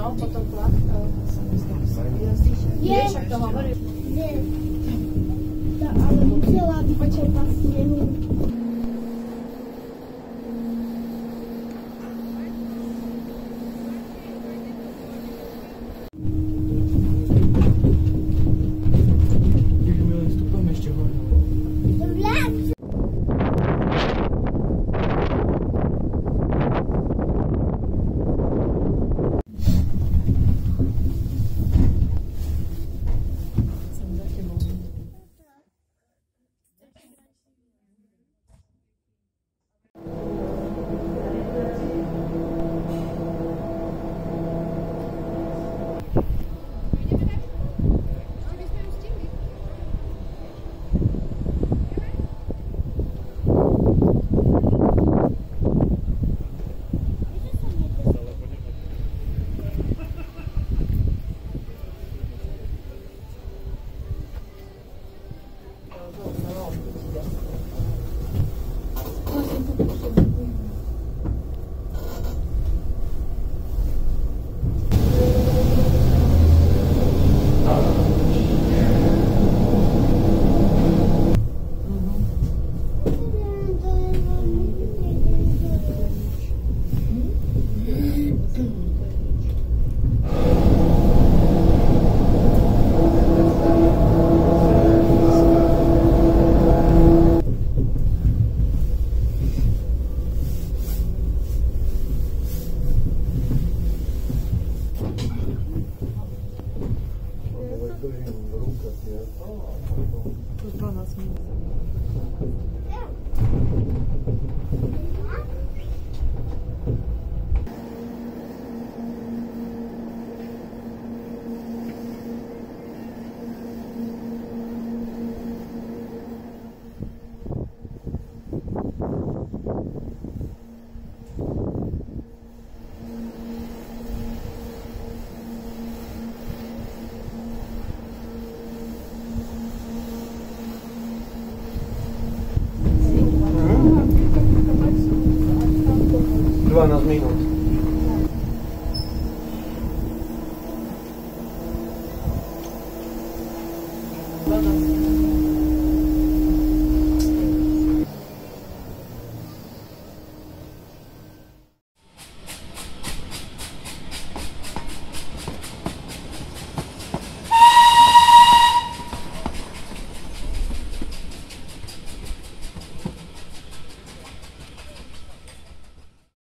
No, potom plak, Vieš, ak to hovorí. Nie. To, ale musela by počerpať snehu. 불편하십니다. con los mismos.